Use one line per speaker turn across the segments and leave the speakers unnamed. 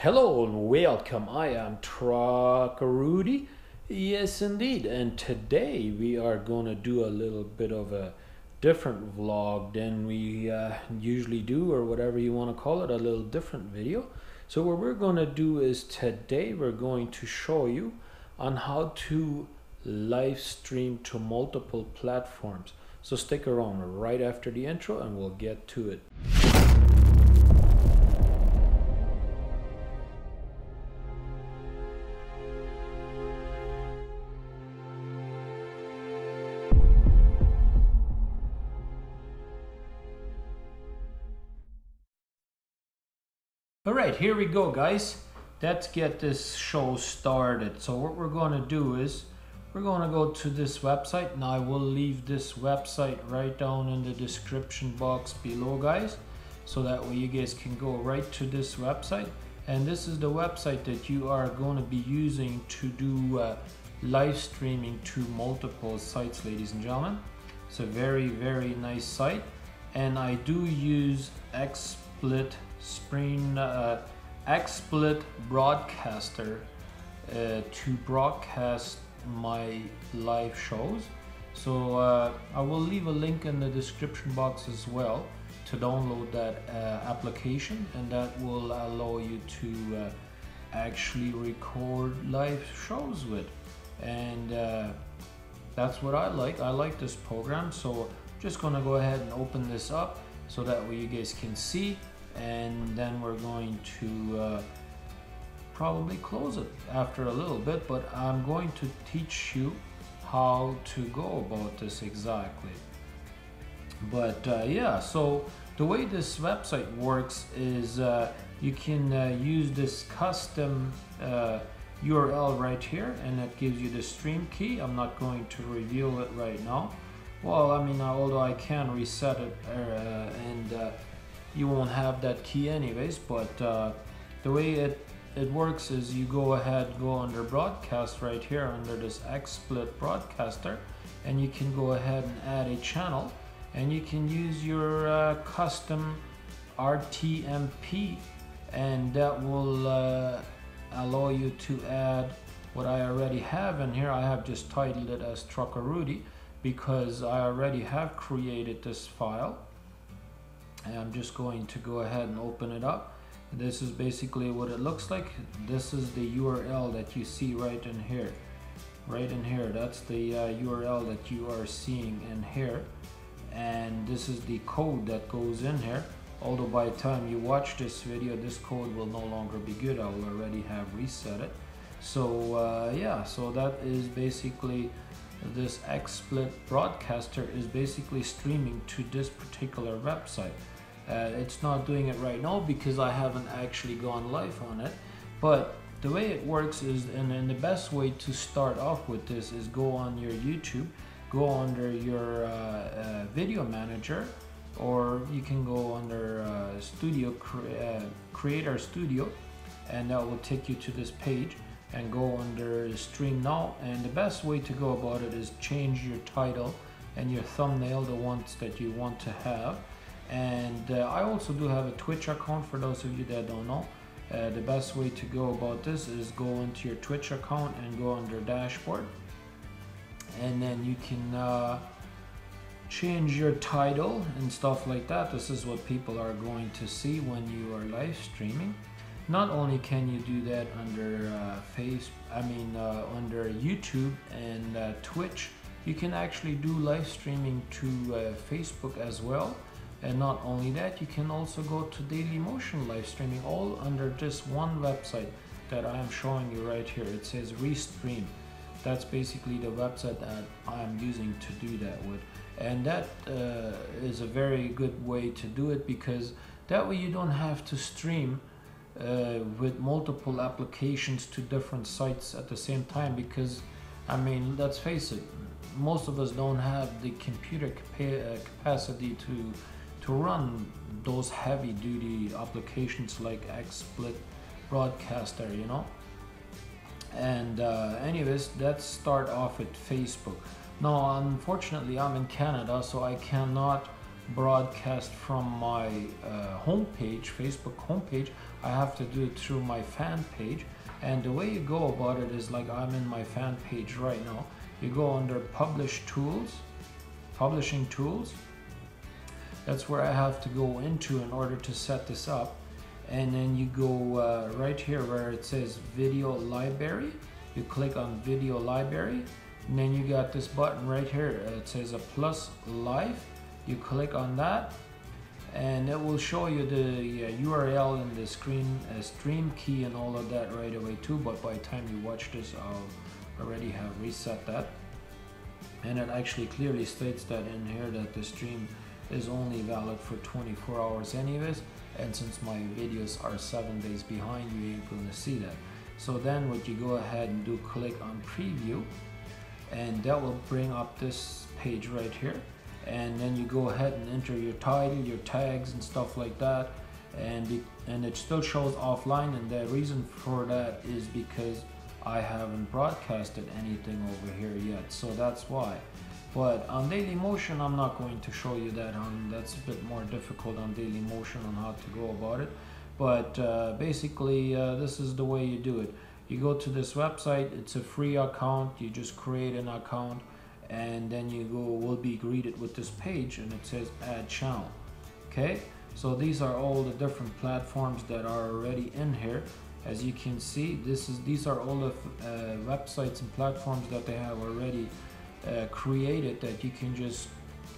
Hello and welcome. I am Trucker Rudi. Yes, indeed. And today we are going to do a little bit of a different vlog than we uh, usually do, or whatever you want to call it, a little different video. So, what we're going to do is today we're going to show you on how to live stream to multiple platforms. So, stick around right after the intro and we'll get to it. Right, here we go, guys. Let's get this show started. So what we're going to do is we're going to go to this website. and I will leave this website right down in the description box below, guys. So that way you guys can go right to this website. And this is the website that you are going to be using to do uh, live streaming to multiple sites, ladies and gentlemen. It's a very, very nice site. And I do use XSplit Spring uh, XSplit Broadcaster uh, to broadcast my live shows. So uh, I will leave a link in the description box as well to download that uh, application and that will allow you to uh, actually record live shows with. And uh, that's what I like. I like this program so just gonna go ahead and open this up so that way you guys can see. And then we're going to uh, probably close it after a little bit but I'm going to teach you how to go about this exactly. But uh, yeah so the way this website works is uh, you can uh, use this custom URL uh, right here and that gives you the stream key. I'm not going to reveal it right now well I mean although I can reset it uh, and you won't have that key anyways but uh, the way it it works is you go ahead go under broadcast right here under this XSplit broadcaster and you can go ahead and add a channel and you can use your uh, custom RTMP and that will uh, allow you to add what I already have in here. I have just titled it as Trucker Rudi because I already have created this file and I'm just going to go ahead and open it up. This is basically what it looks like. This is the URL that you see right in here. Right in here. That's the uh, URL that you are seeing in here. And this is the code that goes in here. Although by the time you watch this video this code will no longer be good. I will already have reset it. So uh, yeah. So that is basically this XSplit broadcaster is basically streaming to this particular website uh, it's not doing it right now because I haven't actually gone live on it. But the way it works is, and, and the best way to start off with this is go on your YouTube, go under your uh, uh, video manager, or you can go under uh, Studio cre uh, Creator Studio, and that will take you to this page and go under stream now and the best way to go about it is change your title and your thumbnail the ones that you want to have and uh, I also do have a Twitch account for those of you that don't know. Uh, the best way to go about this is go into your Twitch account and go under dashboard and then you can uh, change your title and stuff like that. This is what people are going to see when you are live streaming. Not only can you do that under uh, face, I mean uh, under YouTube and uh, Twitch, you can actually do live streaming to uh, Facebook as well and not only that, you can also go to Dailymotion live streaming all under just one website that I am showing you right here. It says Restream. That's basically the website that I am using to do that with. And that uh, is a very good way to do it because that way you don't have to stream uh, with multiple applications to different sites at the same time because I mean let's face it most of us don't have the computer capa uh, capacity to to run those heavy duty applications like XSplit broadcaster you know? And uh, anyways let's start off with Facebook. Now unfortunately I'm in Canada so I cannot broadcast from my uh, homepage Facebook homepage I have to do it through my fan page. And the way you go about it is like I'm in my fan page right now. You go under publish tools, publishing tools. That's where I have to go into in order to set this up. And then you go uh, right here where it says video library. You click on video library and then you got this button right here. It says a plus live. You click on that and it will show you the URL and the screen uh, stream key and all of that right away too but by the time you watch this I'll already have reset that. And it actually clearly states that in here that the stream is only valid for 24 hours anyways. And since my videos are seven days behind you ain't gonna see that. So then what you go ahead and do click on preview. And that will bring up this page right here and then you go ahead and enter your title, your tags and stuff like that. And and it still shows offline and the reason for that is because I haven't broadcasted anything over here yet so that's why. But on Dailymotion I'm not going to show you that on that's a bit more difficult on Dailymotion on how to go about it. But uh, basically uh, this is the way you do it. You go to this website it's a free account. You just create an account and then you go will be greeted with this page and it says add channel okay? So these are all the different platforms that are already in here. As you can see this is these are all the uh, websites and platforms that they have already uh, created that you can just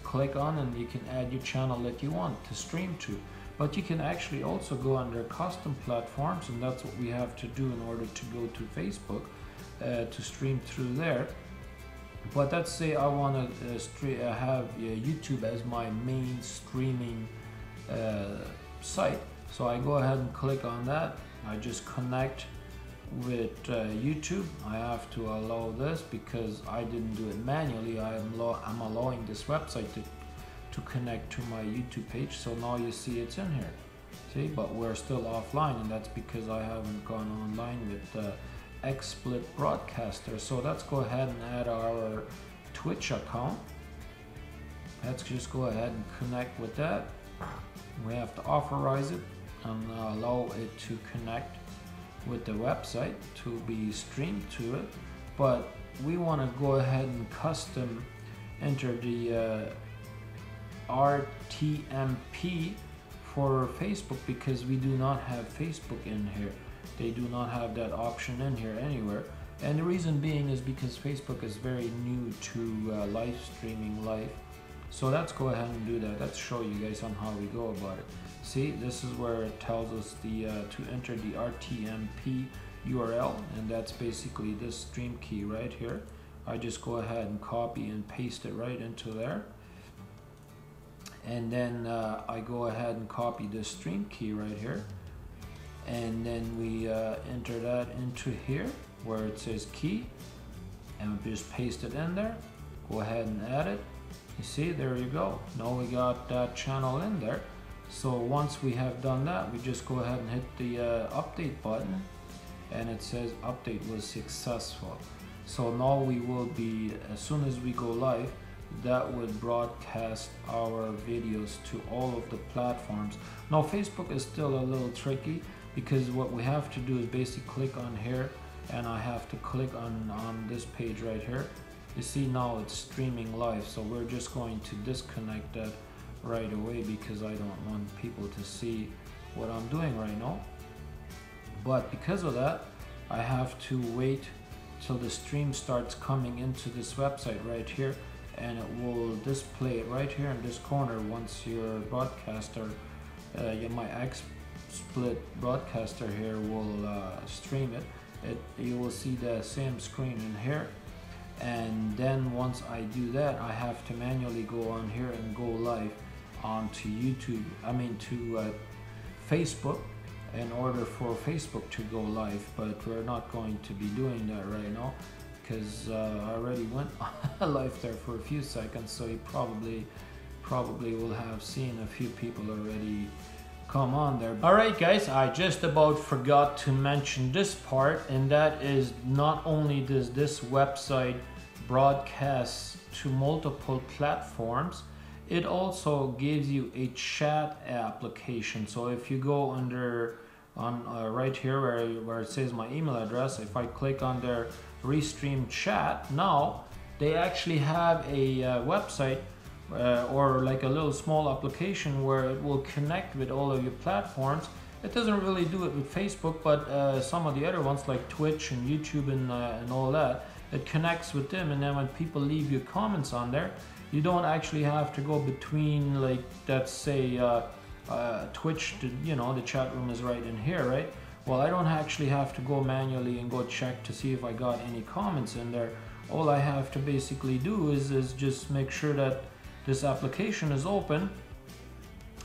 click on and you can add your channel that you want to stream to. But you can actually also go under custom platforms and that's what we have to do in order to go to Facebook uh, to stream through there but let's say I want to uh, uh, have uh, YouTube as my main streaming uh, site. So I go ahead and click on that. I just connect with uh, YouTube. I have to allow this because I didn't do it manually. I am I'm allowing this website to to connect to my YouTube page. So now you see it's in here. See? But we're still offline and that's because I haven't gone online with uh, XSplit Broadcaster. So let's go ahead and add our Twitch account. Let's just go ahead and connect with that. We have to authorize it and allow it to connect with the website to be streamed to it. But we want to go ahead and custom enter the uh, RTMP for Facebook because we do not have Facebook in here. They do not have that option in here anywhere. And the reason being is because Facebook is very new to uh, live streaming live. So let's go ahead and do that. Let's show you guys on how we go about it. See, this is where it tells us the uh, to enter the RTMP URL, and that's basically this stream key right here. I just go ahead and copy and paste it right into there. And then uh, I go ahead and copy this stream key right here and then we uh, enter that into here where it says key. And we just paste it in there. Go ahead and add it you see there you go. Now we got that channel in there. So once we have done that we just go ahead and hit the uh, update button. And it says update was successful. So now we will be as soon as we go live that would broadcast our videos to all of the platforms now Facebook is still a little tricky because what we have to do is basically click on here and I have to click on, on this page right here. You see now it's streaming live so we're just going to disconnect that right away because I don't want people to see what I'm doing right now. But because of that, I have to wait till the stream starts coming into this website right here and it will display it right here in this corner once your broadcaster, uh, my X split broadcaster here will uh, stream it. it you will see the same screen in here and then once I do that I have to manually go on here and go live onto YouTube I mean to uh, Facebook in order for Facebook to go live but we're not going to be doing that right now because uh, I already went live there for a few seconds so you probably probably will have seen a few people already come on there. Alright guys, I just about forgot to mention this part and that is not only does this website broadcast to multiple platforms, it also gives you a chat application. So if you go under on uh, right here where, where it says my email address. If I click on their Restream chat, now they actually have a uh, website uh, or like a little small application where it will connect with all of your platforms. It doesn't really do it with Facebook, but uh, some of the other ones like Twitch and YouTube and, uh, and all that, it connects with them. And then when people leave you comments on there, you don't actually have to go between like let's say uh, uh, Twitch. To, you know, the chat room is right in here, right? Well, I don't actually have to go manually and go check to see if I got any comments in there. All I have to basically do is, is just make sure that this application is open.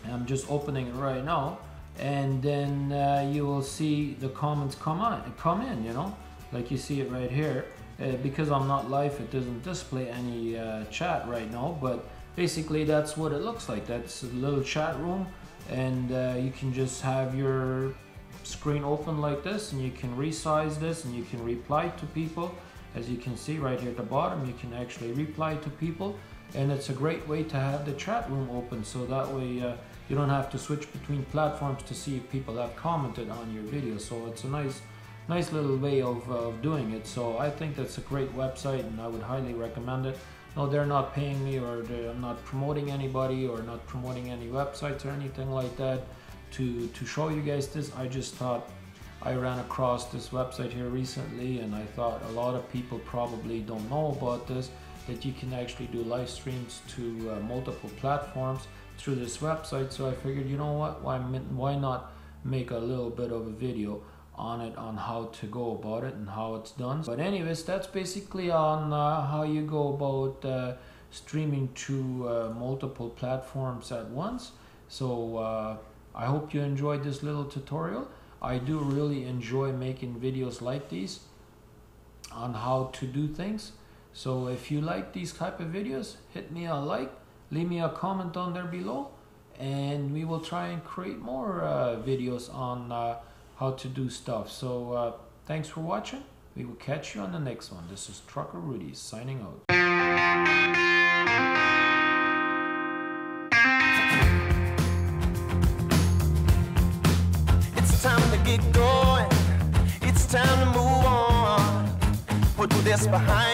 I'm just opening it right now and then uh, you will see the comments come on come in you know like you see it right here uh, because I'm not live it doesn't display any uh, chat right now but basically that's what it looks like that's a little chat room and uh, you can just have your screen open like this and you can resize this and you can reply to people. As you can see right here at the bottom you can actually reply to people. And it's a great way to have the chat room open so that way uh, you don't have to switch between platforms to see if people have commented on your video. So it's a nice nice little way of, uh, of doing it. So I think that's a great website and I would highly recommend it. No they're not paying me or I'm not promoting anybody or not promoting any websites or anything like that to to show you guys this I just thought I ran across this website here recently and I thought a lot of people probably don't know about this that you can actually do live streams to uh, multiple platforms through this website. So I figured you know what why why not make a little bit of a video on it on how to go about it and how it's done. But anyways that's basically on uh, how you go about uh, streaming to uh, multiple platforms at once. So uh, I hope you enjoyed this little tutorial. I do really enjoy making videos like these on how to do things. So if you like these type of videos hit me a like leave me a comment down there below and we will try and create more uh, videos on uh, how to do stuff. So uh, thanks for watching. We will catch you on the next one. This is trucker rudi signing out
this behind.